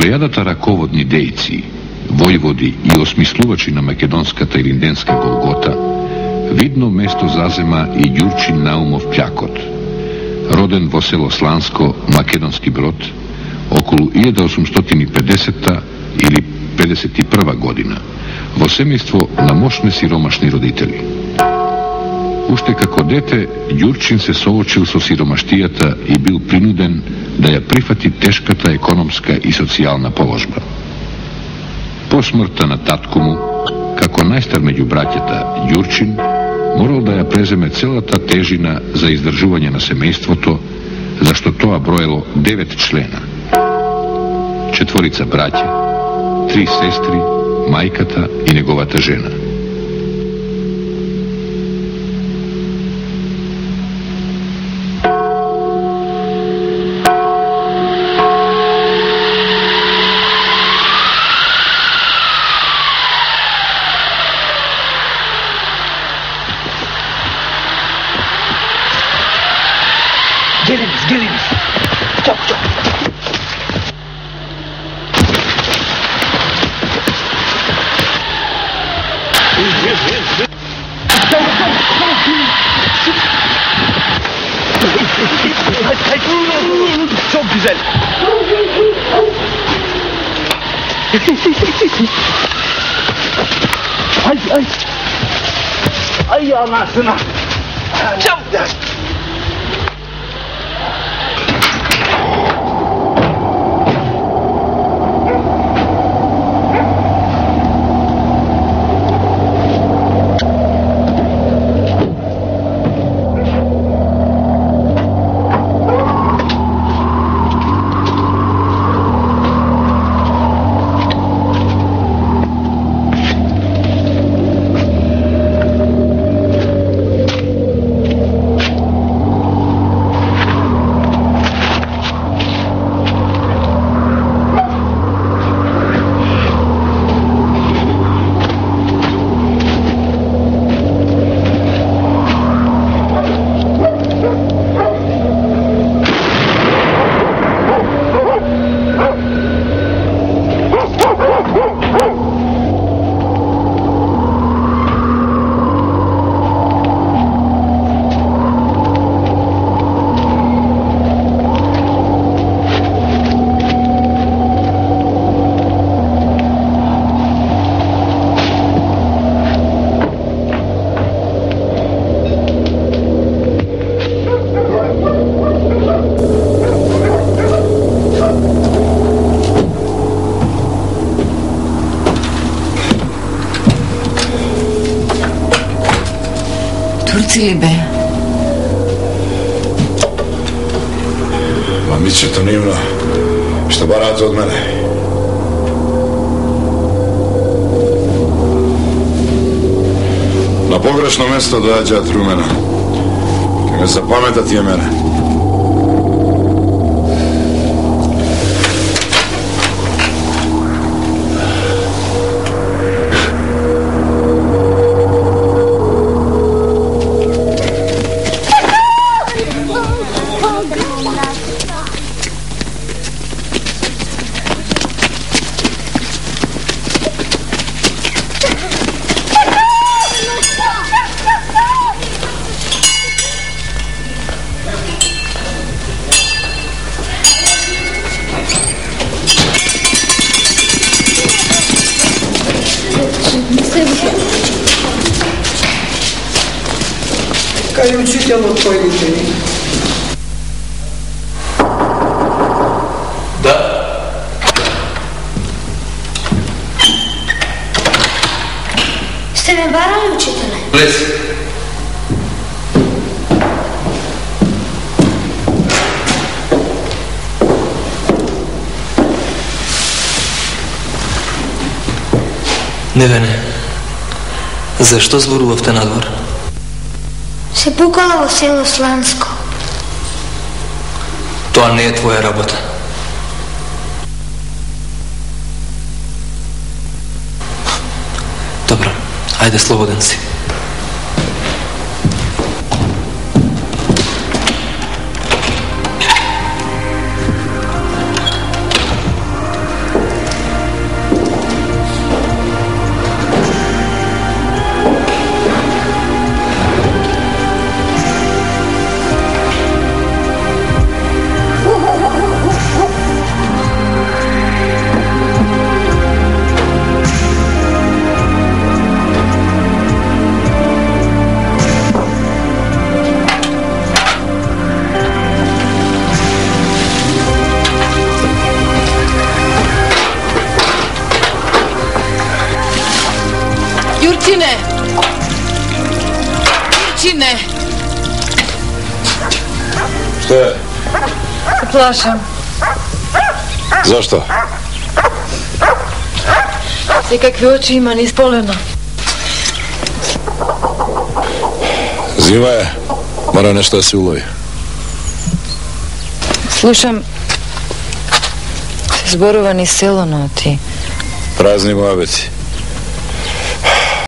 Плејадата раководни дејци, војводи и осмислувачи на македонската и линденска Голгота, видно место зазема и Ѓурчин Наумов Пјакот, роден во село Сланско, Македонски брод, околу 1850 или 51 година, во семејство на мощни сиромашни родители. Уште како дете, Јурчин се соочил со сиромаштијата и бил принуден да ја прифати тешката економска и социјална положба. По смртта на татко му, како најстар меѓу браќата Јурчин, морал да ја преземе целата тежина за издржување на семејството, зашто тоа броело девет члена. Четворица браќа, три сестри, мајката и неговата жена. 哎哎！哎呀妈呀！妈，跳！Турци ли бе? Мамичето нивно, што бараат од мене. На погрешно место доаѓаат румена. Ке ме запаметат тие мене. Кај учителот појдите ни. Да. Сте ме барали, учителе? Влез. Невене, зашто зборувавте надвор? Се пукала во село Сланско. Тоа не е твоја работа. Ajde, slobodan si. Martine! Šta je? Plašam. Zašto? I kakve oči ima, niz polena. Zima je. Mora nešto da se ulovi. Slušam Zborovani zborova ni selo noti. Prazni mojabeci.